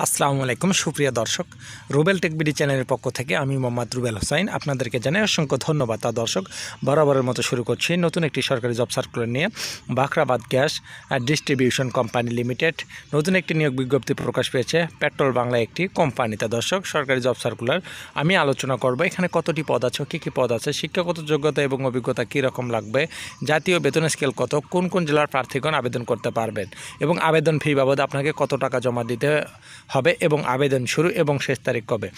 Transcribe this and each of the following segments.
আসসালামু আলাইকুম, সুপ্রিয় দর্শক। রুবেল টেকবিডি চ্যানেলের পক্ষ থেকে আমি মোহাম্মদ রুবেল হোসাইন। আপনাদেরকে জানাই অসংখ্য ধন্যবাদ, তা দর্শক, বরাবরের মতো শুরু করছি নতুন একটি সরকারি জব সার্কুলার নিয়ে। Bakhrabad gas distribution company limited নতুন একটি নিয়োগ বিজ্ঞপ্তি প্রকাশ পেয়েছে। পেট্রোল বাংলা একটি কোম্পানি। তা দর্শক, সরকারি জব সার্কুলার আমি আলোচনা করব। এখানে কতটি পদ আছে, কী কী পদ আছে, শিক্ষাগত যোগ্যতা এবং অভিজ্ঞতা কী রকম লাগবে, জাতীয় বেতন স্কেল কত, কোন কোন জেলার প্রার্থীগণ আবেদন করতে পারবেন এবং আবেদন ফি বাবদ আপনাকে কত টাকা জমা দিতে হবে এবং আবেদন শুরু এবং শেষ তারিখ কবে?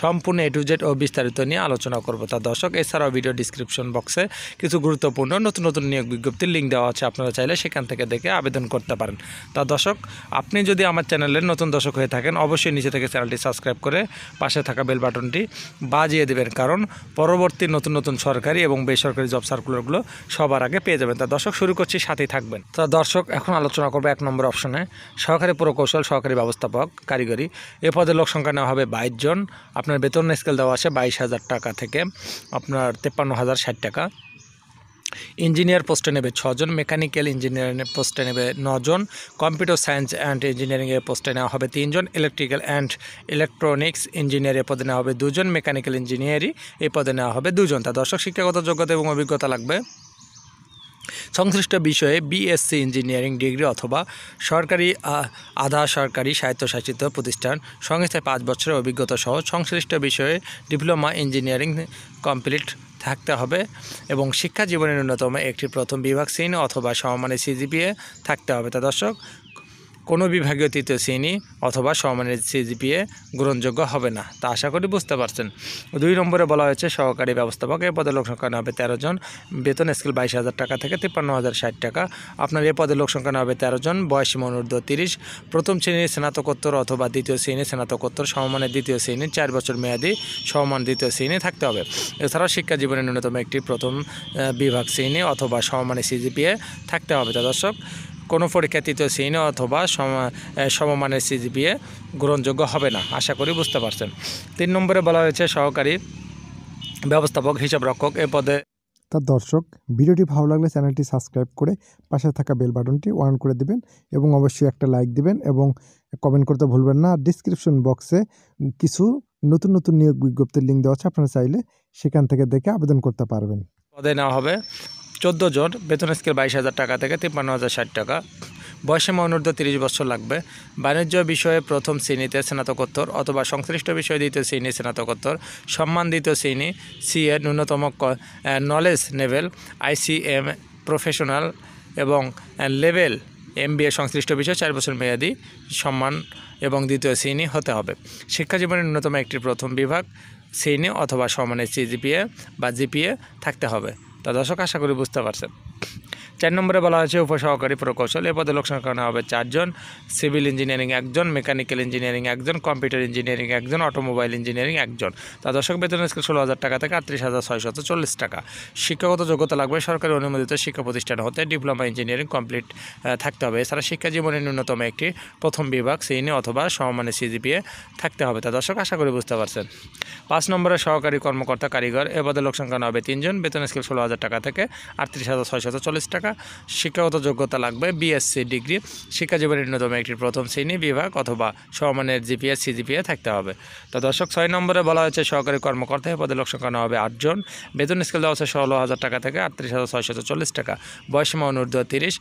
সম্পূর্ণ এ টু জেড ও বিস্তারিত নিয়ে আলোচনা করব। তা দর্শক, এছাড়াও ভিডিও ডিসক্রিপশন বক্সে কিছু গুরুত্বপূর্ণ নতুন নতুন নিয়োগ বিজ্ঞপ্তির লিঙ্ক দেওয়া আছে। আপনারা চাইলে সেখান থেকে দেখে আবেদন করতে পারেন। তা দর্শক, আপনি যদি আমার চ্যানেলের নতুন দর্শক হয়ে থাকেন, অবশ্যই নিচে থেকে চ্যানেলটি সাবস্ক্রাইব করে পাশে থাকা বেল বাটনটি বাজিয়ে দেবেন। কারণ পরবর্তী নতুন নতুন সরকারি এবং বেসরকারি জব সার্কুলারগুলো সবার আগে পেয়ে যাবেন। তা দর্শক, শুরু করছি, সাথেই থাকবেন। তা দর্শক, এখন আলোচনা করব এক নম্বর অপশনে সহকারী প্রকৌশল, সহকারী ব্যবস্থাপক। কারিগরি। এ পদে লোক সংখ্যা নেওয়া হবে বাইশ জন। আপনার বেতন স্কেল দেওয়া আছে বাইশ হাজার টাকা থেকে আপনার তেপ্পান্ন হাজার ষাট টাকা। ইঞ্জিনিয়ার পোস্টে নেবে ছজন মেকানিক্যাল ইঞ্জিনিয়ারিং পোস্টে নেবে নজন কম্পিউটার সায়েন্স অ্যান্ড ইঞ্জিনিয়ারিংয়ের পোস্টে নেওয়া হবে তিনজন ইলেকট্রিক্যাল অ্যান্ড ইলেকট্রনিক্স ইঞ্জিনিয়ার এ পদে নেওয়া হবে দুজন মেকানিক্যাল ইঞ্জিনিয়ারিং এই পদে নেওয়া হবে দুজন। তা দর্শক, শিক্ষাগত যোগ্যতা এবং অভিজ্ঞতা লাগবে। সংশ্লিষ্ট বিষয়ে বিএসসি ইঞ্জিনিয়ারিং ডিগ্রি অথবা সরকারি আধা সরকারি স্বায়ত্তশাসিত প্রতিষ্ঠান সংস্থায় পাঁচ বছরের অভিজ্ঞতা সহ সংশ্লিষ্ট বিষয়ে ডিপ্লোমা ইঞ্জিনিয়ারিং কমপ্লিট থাকতে হবে এবং শিক্ষা জীবনের ন্যূনতম একটি প্রথম বিভাগ, সিন অথবা সমমানের সিজিপিএ থাকতে হবে। তা দর্শক কোনো বিভাগীয় তৃতীয় শ্রেণি অথবা সমমানের সিজিপিএ গ্রহণযোগ্য হবে না, তা আশা করি বুঝতে পারছেন। দুই নম্বরে বলা হয়েছে, সহকারী ব্যবস্থাপক এই পদে লোক সংখ্যা হবে তেরো জন, বেতন স্কেল বাইশ হাজার টাকা থেকে তিপ্পান্ন হাজার ষাট টাকা। আপনার এই পদে লোক সংখ্যা হবে তেরো জন, বয়সী অনুর্ধ তিরিশ। প্রথম শ্রেণির স্নাতকোত্তর অথবা দ্বিতীয় শ্রেণির স্নাতকোত্তর সমমানের দ্বিতীয় শ্রেণির চার বছর মেয়াদি সমমান দ্বিতীয় শ্রেণি থাকতে হবে। এছাড়াও শিক্ষা জীবনের ন্যূনতম একটি প্রথম বিভাগ শ্রেণি অথবা সমমানের সিজিপিএ থাকতে হবে। তা দর্শক কোনো পরীক্ষা তৃতীয় শ্রেণি অথবা সমমানের সিজিপিএ গ্রহণযোগ্য হবে না আশা করি বুঝতে পারছেন। তিন নম্বরে বলা হয়েছে সহকারী ব্যবস্থাপক হিসাব রক্ষক এ পদে তার দর্শক ভিডিওটি ভালো লাগলে চ্যানেলটি সাবস্ক্রাইব করে পাশে থাকা বেল বাটনটি অন করে দিবেন এবং অবশ্যই একটা লাইক দিবেন এবং কমেন্ট করতে ভুলবেন না। ডিসক্রিপশন বক্সে কিছু নতুন নতুন নিয়োগ বিজ্ঞপ্তির লিঙ্ক দেওয়া আছে আপনারা চাইলে সেখান থেকে দেখে আবেদন করতে পারবেন। পদে নেওয়া হবে। চোদ্দ জন বেতন স্কেল বাইশ হাজার টাকা থেকে তিপ্পান্ন হাজার ষাট টাকা। বয়সীমা অনূর্ধ্ব তিরিশ বছর লাগবে। বাণিজ্য বিষয়ে প্রথম শ্রেণীতে স্নাতকোত্তর অথবা সংশ্লিষ্ট বিষয়ে দ্বিতীয় শ্রেণি স্নাতকোত্তর। সম্মান দ্বিতীয় শ্রেণি, সি এ ন্যূনতম নলেজ লেভেল আইসিএম প্রফেশনাল এবং লেভেল এম বি এ সংশ্লিষ্ট বিষয় চার বছর মেয়াদি সম্মান এবং দ্বিতীয় শ্রেণি হতে হবে। শিক্ষা জীবনের ন্যূনতম একটি প্রথম বিভাগ, শ্রেণি অথবা সমানের সিজিপিএ বা জিপিএ থাকতে হবে। তা দর্শক আশা করি বুঝতে পারছেন। চার নম্বরে বলা হয়েছে উপসহকারী প্রকৌশল এ পদে লোক সংখ্যা নেওয়া হবে চারজন, সিভিল ইঞ্জিনিয়ারিং একজন, মেকানিক্যাল ইঞ্জিনিয়ারিং একজন, কম্পিউটার ইঞ্জিনিয়ারিং একজন, অটোমোবাইল ইঞ্জিনিয়ারিং একজন। তা দর্শক বেতন স্কেল ষোলো হাজার টাকা থেকে আটত্রিশ হাজার ছয়শত চল্লিশ টাকা। শিক্ষাগত যোগ্যতা লাগবে সরকারি অনুমোদিত শিক্ষা প্রতিষ্ঠান হতে ডিপ্লোমা ইঞ্জিনিয়ারিং কমপ্লিট থাকতে হবে। এছাড়া শিক্ষা জীবনের ন্যূনতম একটি প্রথম বিভাগ শ্রেণি অথবা সমমানের সিজিপিএ থাকতে হবে। তা দর্শক আশা করি বুঝতে পারছেন। পাঁচ নম্বরে সহকারী কর্মকর্তা কারিগর, এ পদে লোক সংখ্যা নেওয়া হবে তিনজন বেতন স্কেল ষোলো হাজার টাকা থেকে আটত্রিশ হাজার ছয়শত চল্লিশ টাকা। শিক্ষাগত যোগ্যতা লাগবে বিএসসি ডিগ্রি। শিক্ষা জীবনের ন্যূনতম একটি প্রথম শ্রেণি, বিভাগ অথবা সমমানের জিপিএস সিজিপিএ থাকতে হবে। তো দর্শক, ছয় নম্বরে বলা হয়েছে, সহকারী কর্মকর্তা পদে লোক সংখ্যা হবে আটজন বেতন স্কেল দেওয়া হচ্ছে ষোলো হাজার টাকা থেকে আটত্রিশ হাজার ছয়শত চল্লিশ টাকা। বয়সীমা অনূর্ধ্ব তিরিশ।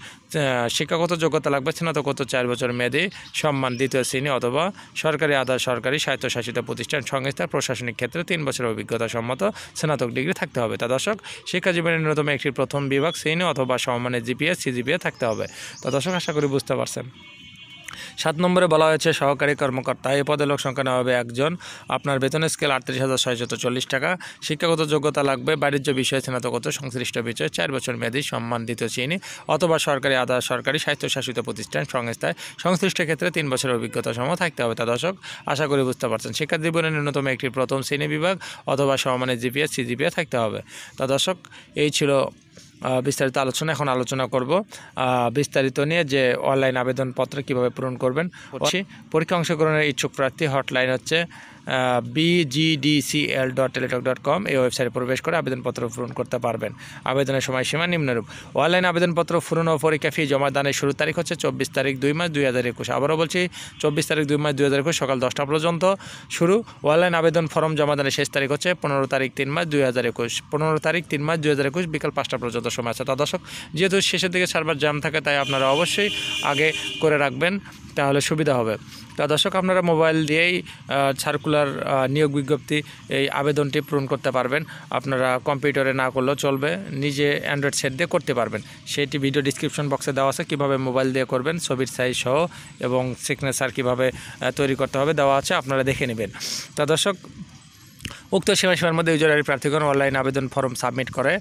শিক্ষাগত যোগ্যতা লাগবে স্নাতকোত্তর চার বছর মেয়াদী, সম্মান দ্বিতীয় শ্রেণি অথবা সরকারি আধা সরকারি স্বায়ত্তশাসিত প্রতিষ্ঠান, সংস্থার প্রশাসনিক ক্ষেত্রে তিন বছরের অভিজ্ঞতা সম্মত স্নাতক ডিগ্রি থাকতে হবে। তা দর্শক, শিক্ষা জীবনের ন্যূনতম একটি প্রথম বিভাগ, শ্রেণি অথবা সমমানের জিপিএস, সিজিপিএ থাকতে হবে। তা দর্শক, আশা করি বুঝতে পারছেন। সাত নম্বরে বলা হয়েছে, সহকারী কর্মকর্তা এই পদে লোক সংখ্যা নেওয়া হবে একজন। আপনার বেতন স্কেল আটত্রিশ হাজার ছয়শত চল্লিশ টাকা। শিক্ষাগত যোগ্যতা লাগবে, বাণিজ্য বিষয়ে স্নাতকোত্তর, সংশ্লিষ্ট বিষয়ে চার বছর মেয়াদী সম্মান দ্বিতীয় শ্রেণি অথবা সরকারি আধা, সরকারি স্বায়ত্তশাসিত প্রতিষ্ঠান, সংস্থায় সংশ্লিষ্ট ক্ষেত্রে তিন বছরের অভিজ্ঞতা সম থাকতে হবে। তা দর্শক, আশা করি বুঝতে পারছেন। শিক্ষা জীবনের ন্যূনতম একটি প্রথম শ্রেণি বিভাগ অথবা সমমানের জিপিএস, সিজিপিএ থাকতে হবে। তা দর্শক, এই ছিল বিস্তারিত আলোচনা এখন আলোচনা করব। আহ, বিস্তারিত নিয়ে যে অনলাইন আবেদনপত্র কীভাবে পূরণ করবেন। পরীক্ষা অংশগ্রহণের ইচ্ছুক প্রার্থী হটলাইন হচ্ছে BGDCL dot teletalk dot com এই ওয়েবসাইটে প্রবেশ করে আবেদনপত্র পূরণ করতে পারবেন। আবেদনের সময়সীমা নিম্নরূপ। অনলাইন আবেদনপত্র পূরণ ও পরীক্ষা ফি জমা দানের শুরু তারিখ হচ্ছে চব্বিশ তারিখ দুই মাস দুই হাজার একুশ। আবারও বলছি, চব্বিশ তারিখ দুই মাস দুই হাজার একুশ সকাল দশটা পর্যন্ত শুরু। অনলাইন আবেদন ফর্ম জমা দানের শেষ তারিখ হচ্ছে পনেরো তারিখ তিন মাস দুই হাজার একুশ। পনেরো তারিখ তিন মাস দুই হাজার একুশ বিকাল পাঁচটা পর্যন্ত সময় আছে। তা দর্শক, যেহেতু শেষের দিকে সার্ভার জ্যাম থাকে, তাই আপনারা অবশ্যই আগে করে রাখবেন, তাহলে সুবিধা হবে। তা দর্শক, আপনারা মোবাইল দিয়েই সার্কুলার নিয়োগ বিজ্ঞপ্তি এই আবেদনটি পূরণ করতে পারবেন। আপনারা কম্পিউটারে না করলেও চলবে, নিজে অ্যান্ড্রয়েড সেট দিয়ে করতে পারবেন। সেটি ভিডিও ডিসক্রিপশন বক্সে দেওয়া আছে, কীভাবে মোবাইল দিয়ে করবেন, ছবির সাইজ সহ এবং সিগনেচার কীভাবে তৈরি করতে হবে দেওয়া আছে, আপনারা দেখে নেবেন। তা দর্শক, উক্ত সীমাসীমার মধ্যে ইউজার প্রার্থীগণ অনলাইন আবেদন ফর্ম সাবমিট করে,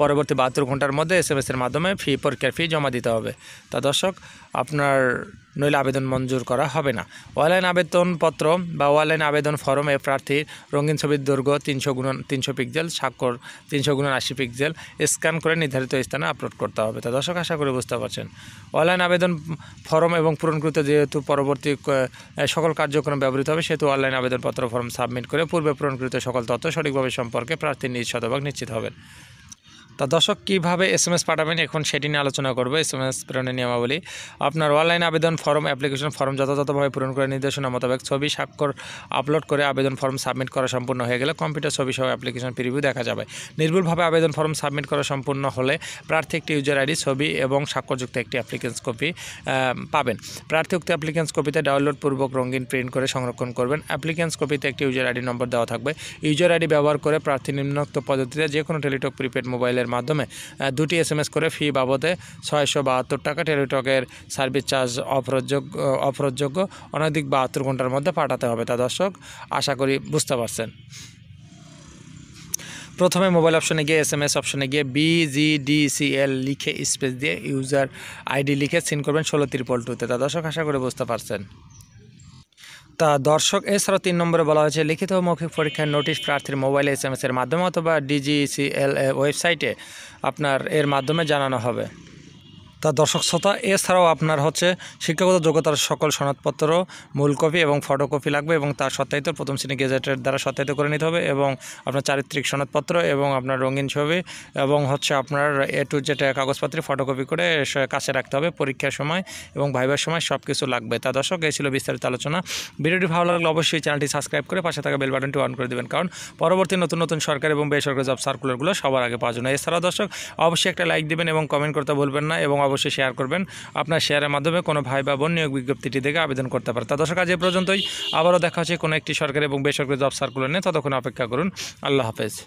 পরবর্তী বাহাত্তর ঘণ্টার মধ্যে এস এর মাধ্যমে ফি পরীক্ষার ফি জমা দিতে হবে। তা দর্শক আপনার নইলে আবেদন মঞ্জুর করা হবে না। অনলাইন আবেদনপত্র বা অনলাইন আবেদন ফর্মে প্রার্থীর রঙিন ছবির দৈর্ঘ্য তিনশো গুণন তিনশো পিক্সেল স্বাক্ষর তিনশো গুণন আশি পিক্সেল স্ক্যান করে নির্ধারিত স্থানে আপলোড করতে হবে। তা দর্শক, আশা করে বুঝতে পারছেন। অনলাইন আবেদন ফর্ম এবং পূরণকৃত যেহেতু পরবর্তী সকল কার্যক্রম ব্যবহৃত হবে, সেহেতু অনলাইন আবেদনপত্র ফর্ম সাবমিট করে পূর্বে পূরণকৃত সকল তথ্য সঠিকভাবে সম্পর্কে প্রার্থীর নিজ শতভাগ নিশ্চিত হবেন। তা দর্শক, কীভাবে এস এম এস পাঠাবেন এখন সেটি নিয়ে আলোচনা করব। এস এম এস প্রেরণের নিয়মাবলী। আপনার অনলাইন আবেদন ফর্ম, অ্যাপ্লিকেশন ফর্ম যথাযথভাবে পূরণ করে নির্দেশনা মোতাবেক ছবি, স্বাক্ষর আপলোড করে আবেদন ফর্ম সাবমিট করা সম্পূর্ণ হয়ে গেলে কম্পিউটার ছবি সহ অ্যাপ্লিকেশন প্রিভিউ দেখা যাবে। নির্ভুলভাবে আবেদন ফর্ম সাবমিট করা সম্পূর্ণ হলে প্রার্থী একটি ইউজার আইডি ছবি এবং স্বাক্ষরযুক্ত একটি অ্যাপ্লিকেন্স কপি পাবেন। প্রার্থী উক্ত অ্যাপ্লিকেন্স কপিতে ডাউনলোড পূর্বক রঙিন প্রিন্ট করে সংরক্ষণ করবেন। অ্যাপ্লিকেন্স কপিতে একটি ইউজার আইডি নম্বর দেওয়া থাকবে। ইউজার আইডি ব্যবহার করে প্রার্থী নিম্নোক্ত পদ্ধতিতে যে কোনো টেলিটক প্রিপেড মোবাইলের মাধ্যমে দুটি এস এম এস করে ফি বাবদে ছয়শো বাহাত্তর টাকা টেলিটকের সার্ভিস চার্জ অফরযোগ্য অফরযোগ্য অনধিক বাহাত্তর ঘণ্টার মধ্যে পাঠাতে হবে তা দর্শক, আশা করি বুঝতে পারছেন। প্রথমে মোবাইল অপশনে গিয়ে এস এম এস অপশনে গিয়ে বিজিডিসিএল লিখে স্পেস দিয়ে ইউজার আইডি লিখে সিন করবেন ষোলো ত্রিপল টুতে তা দর্শক, আশা করে বুঝতে পারছেন। তা দর্শক, এছাড়াও তিন নম্বরে বলা হয়েছে, লিখিত মৌখিক পরীক্ষার নোটিশ প্রার্থীর মোবাইল এস এম এর মাধ্যমে অথবা ডিজিসিএল ওয়েবসাইটে আপনার এর মাধ্যমে জানানো হবে। তা দর্শক শ্রোতা, এছাড়াও আপনার হচ্ছে শিক্ষাগত যোগ্যতার সকল সনদপত্র মূল কপি এবং ফটোকপি লাগবে এবং তার সত্যায়িত প্রথম শ্রেণি গেজেটের দ্বারা সত্যায়িত করে নিতে হবে এবং আপনার চারিত্রিক সনদপত্র এবং আপনার রঙিন ছবি এবং হচ্ছে আপনার এ টু যেটা কাগজপত্রে ফটোকপি করে কাছে রাখতে হবে পরীক্ষার সময় এবং ভাইবার সময় সব কিছু লাগবে। তা দর্শক, এই ছিল বিস্তারিত আলোচনা। ভিডিওটি ভালো লাগলে অবশ্যই চ্যানেলটি সাবস্ক্রাইব করে পাশে থাকা বেল বাটনটি অন করে দেবেন কারণ পরবর্তী নতুন নতুন সরকারি এবং বেসরকারি জব সার্কুলারগুলো সবার আগে পাওয়ার জন্য। এছাড়াও দর্শক, অবশ্যই একটা লাইক দিবেন এবং কমেন্ট করতে ভুলবেন না এবং অবশ্যই শেয়ার করবেন। আপনার শেয়ারের মাধ্যমে কোনো ভাই বা বোন নিয়োগ বিজ্ঞপ্তিটি দেখে আবেদন করতে পারে। তা দর্শক, আজ এ পর্যন্তই। আবারও দেখা হচ্ছে কোনো একটি সরকারি এবং বেসরকারি জব সার্কুলার নিয়ে। ততক্ষণ অপেক্ষা করুন। আল্লাহ হাফেজ।